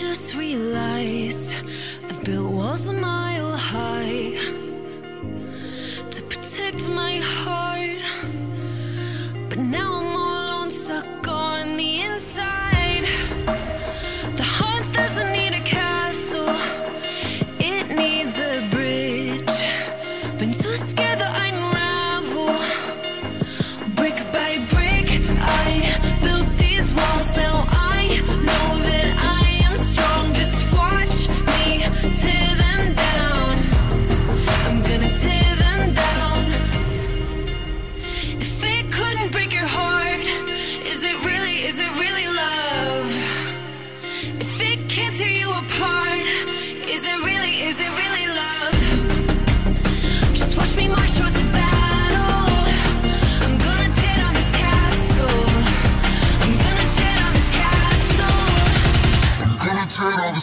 just realized I've built walls a mile high.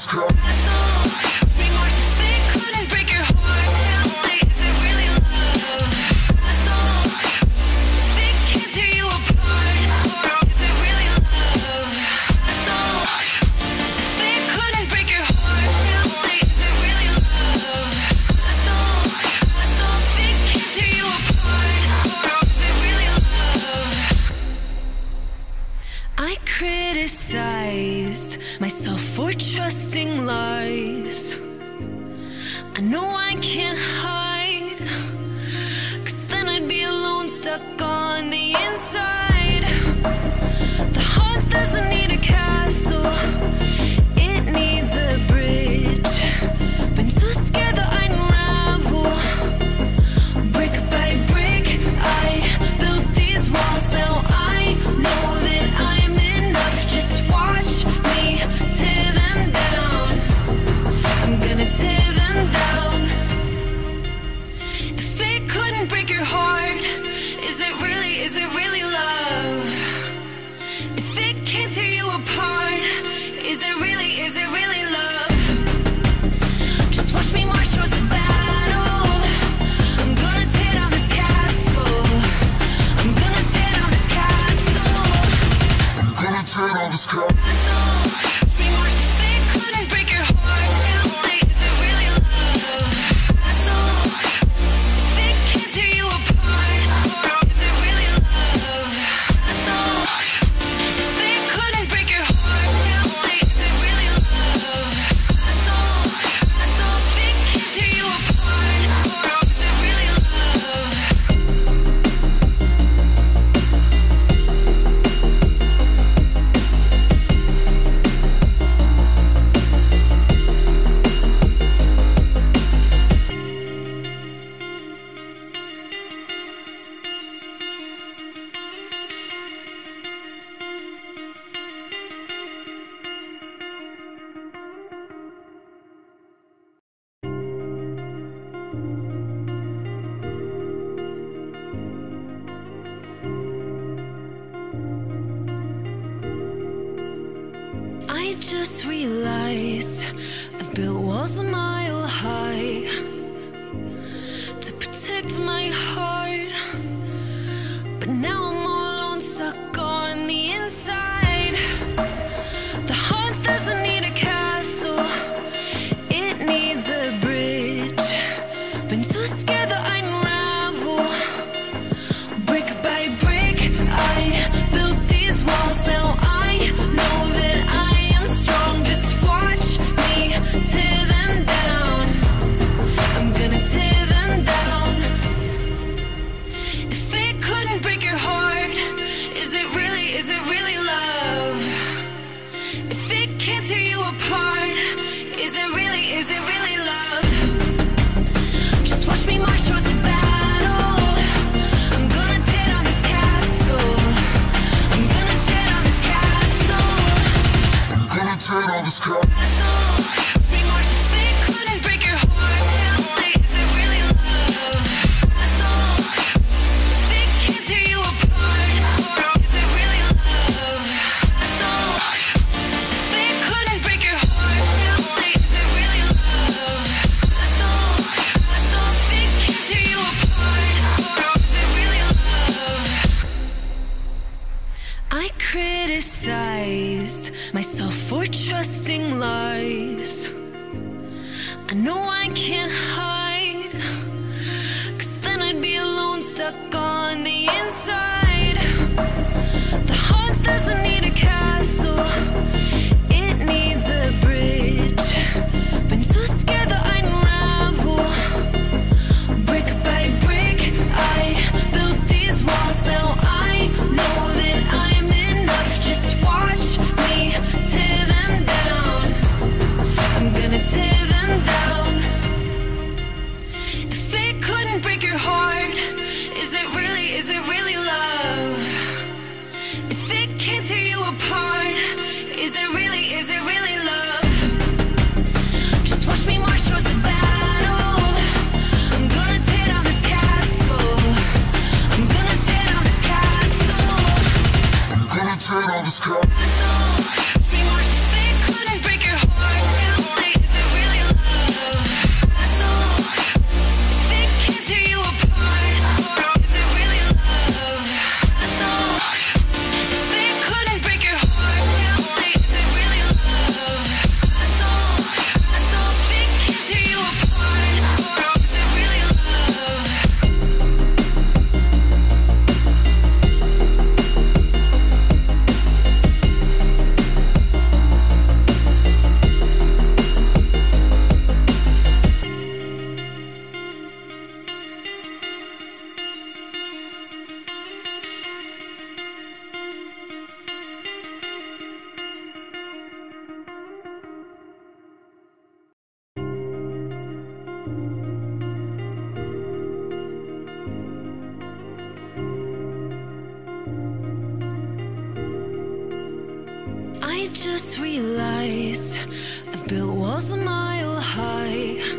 this. stuck on turn on this car. just realized I've built walls a mile high to protect my heart. can't tear you apart. Is it really, is it really love? Just watch me march battle. I'm gonna tear down this castle. I'm gonna tear down this castle. I'm gonna tear down this castle. I know I can't just realized I've built walls a mile high.